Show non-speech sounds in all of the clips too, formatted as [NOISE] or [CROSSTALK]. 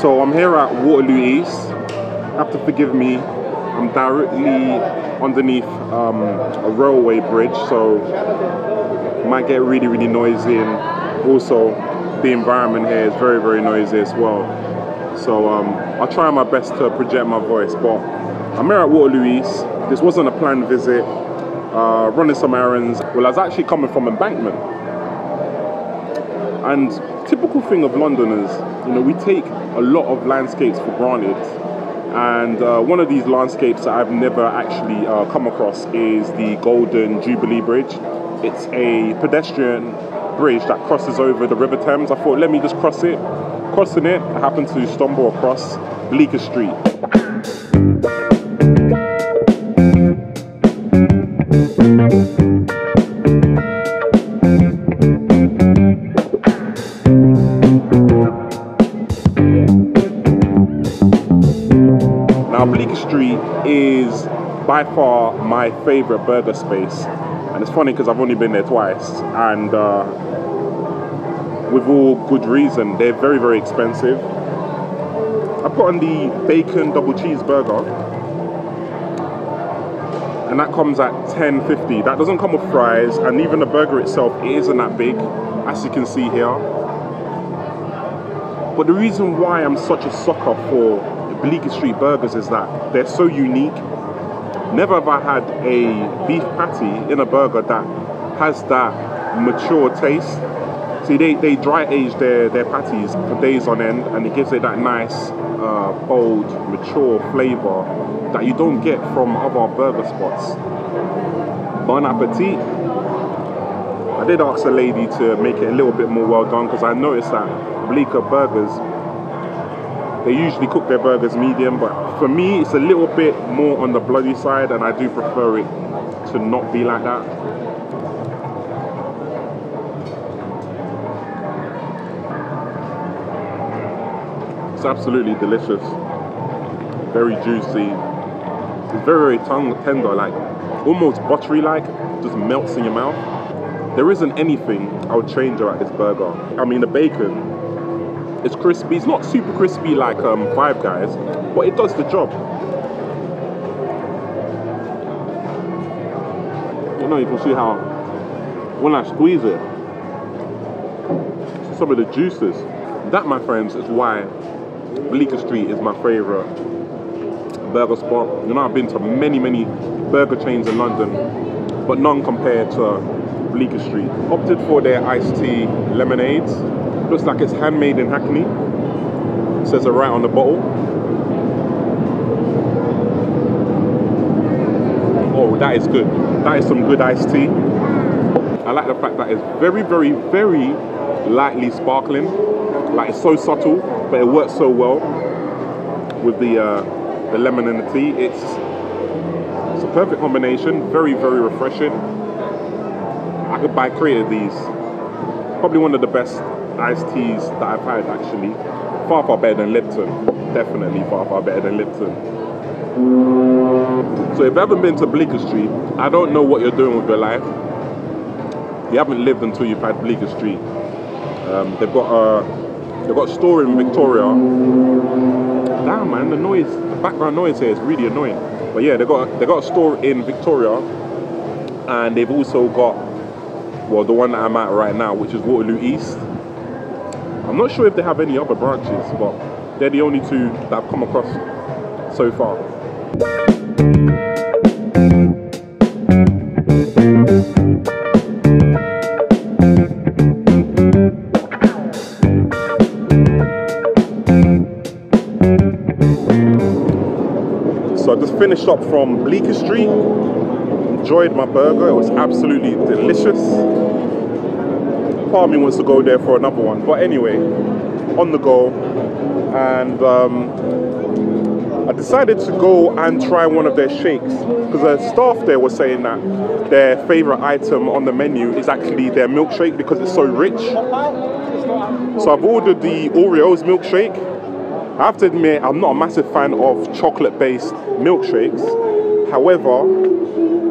So I'm here at Waterloo East. Have to forgive me. I'm directly underneath um, a railway bridge, so might get really, really noisy. And also, the environment here is very, very noisy as well. So um, I'll try my best to project my voice. But I'm here at Waterloo East. This wasn't a planned visit. Uh, running some errands. Well, I was actually coming from Embankment. And typical thing of Londoners, you know, we take a lot of landscapes for granted. And uh, one of these landscapes that I've never actually uh, come across is the Golden Jubilee Bridge. It's a pedestrian bridge that crosses over the River Thames. I thought, let me just cross it. Crossing it, I happened to stumble across Bleecker Street. Is by far my favorite burger space, and it's funny because I've only been there twice, and uh, with all good reason. They're very, very expensive. I've gotten the bacon double cheeseburger, and that comes at 10.50. That doesn't come with fries, and even the burger itself, it isn't that big, as you can see here. But the reason why I'm such a sucker for Bleecker Street burgers is that they're so unique. Never have I had a beef patty in a burger that has that mature taste. See, they, they dry age their, their patties for days on end and it gives it that nice, uh, bold, mature flavor that you don't get from other burger spots. Bon appetit. I did ask a lady to make it a little bit more well done because I noticed that Bleecker burgers they usually cook their burgers medium, but for me, it's a little bit more on the bloody side, and I do prefer it to not be like that. It's absolutely delicious, very juicy. It's very, very tongue tender, like almost buttery-like, just melts in your mouth. There isn't anything I would change about this burger. I mean, the bacon it's crispy. It's not super crispy like um, Five Guys, but it does the job. You know, you can see how when I squeeze it, some of the juices. That, my friends, is why Bleecker Street is my favorite burger spot. You know, I've been to many, many burger chains in London, but none compared to Bleecker Street. Opted for their iced tea lemonades Looks like it's handmade in Hackney. Says it right on the bottle. Oh, that is good. That is some good iced tea. I like the fact that it's very, very, very lightly sparkling. Like it's so subtle, but it works so well with the uh, the lemon and the tea. It's it's a perfect combination. Very, very refreshing. I could buy three of these. Probably one of the best iced teas that I've had actually. Far, far better than Lipton. Definitely far, far better than Lipton. So if you haven't been to Bleecker Street, I don't know what you're doing with your life. You haven't lived until you've had Bleecker Street. Um, they've got a they've got a store in Victoria. Damn man, the noise, the background noise here is really annoying. But yeah, they've got they got a store in Victoria, and they've also got well the one that I'm at right now, which is Waterloo East. I'm not sure if they have any other branches, but they're the only two that I've come across so far. So I just finished up from Bleecker Street, enjoyed my burger, it was absolutely delicious part me wants to go there for another one. But anyway, on the go, and um, I decided to go and try one of their shakes because the staff there was saying that their favorite item on the menu is actually their milkshake because it's so rich. So I've ordered the Oreos milkshake. I have to admit, I'm not a massive fan of chocolate-based milkshakes. However,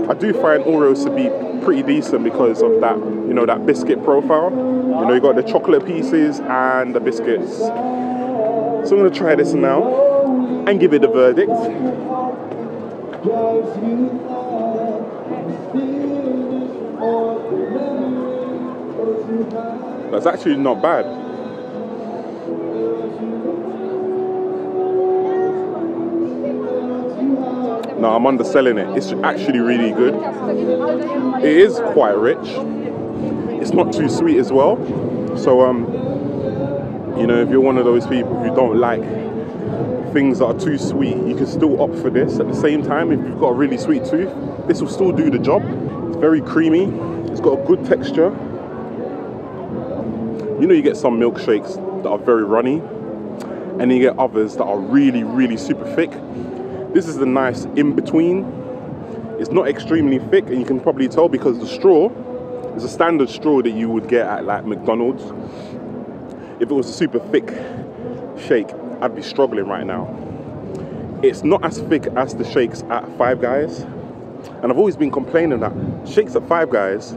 I do find Oreos to be pretty decent because of that, you know, that biscuit profile. You know, you got the chocolate pieces and the biscuits. So I'm gonna try this now and give it a verdict. That's actually not bad. No, I'm underselling it. It's actually really good. It is quite rich. It's not too sweet as well. So, um, you know, if you're one of those people who don't like things that are too sweet, you can still opt for this. At the same time, if you've got a really sweet tooth, this will still do the job. It's very creamy. It's got a good texture. You know, you get some milkshakes that are very runny, and you get others that are really, really super thick. This is the nice in between. It's not extremely thick, and you can probably tell because the straw is a standard straw that you would get at like McDonald's. If it was a super thick shake, I'd be struggling right now. It's not as thick as the shakes at Five Guys, and I've always been complaining that shakes at Five Guys,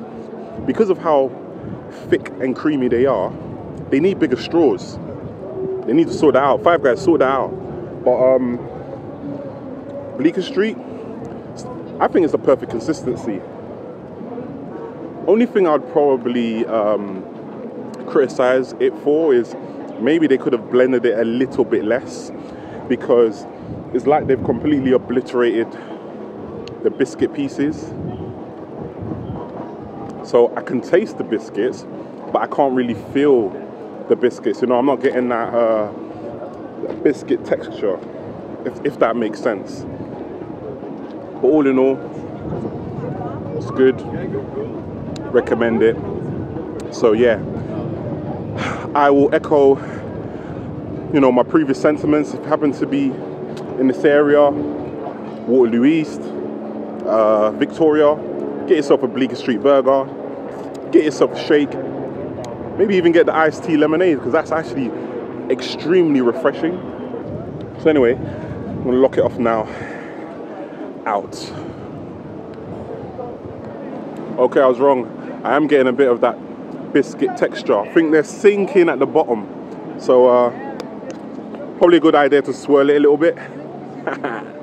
because of how thick and creamy they are, they need bigger straws. They need to sort that out. Five Guys sort that out. But um, Bleecker Street, I think it's a perfect consistency. Only thing I'd probably um, criticize it for is maybe they could have blended it a little bit less because it's like they've completely obliterated the biscuit pieces. So I can taste the biscuits, but I can't really feel the biscuits. You know, I'm not getting that uh, biscuit texture, if, if that makes sense. But all in all, it's good. Recommend it. So yeah, I will echo, you know, my previous sentiments. If you happen to be in this area, Waterloo East, uh, Victoria, get yourself a Bleecker Street burger, get yourself a shake, maybe even get the iced tea lemonade because that's actually extremely refreshing. So anyway, I'm gonna lock it off now. Out. Okay, I was wrong. I am getting a bit of that biscuit texture. I think they're sinking at the bottom. So uh, probably a good idea to swirl it a little bit. [LAUGHS]